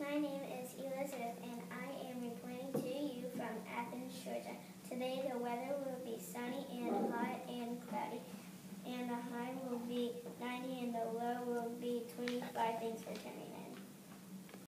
My name is Elizabeth, and I am reporting to you from Athens, Georgia. Today the weather will be sunny and hot and cloudy, and the high will be 90 and the low will be 25. Thanks for tuning.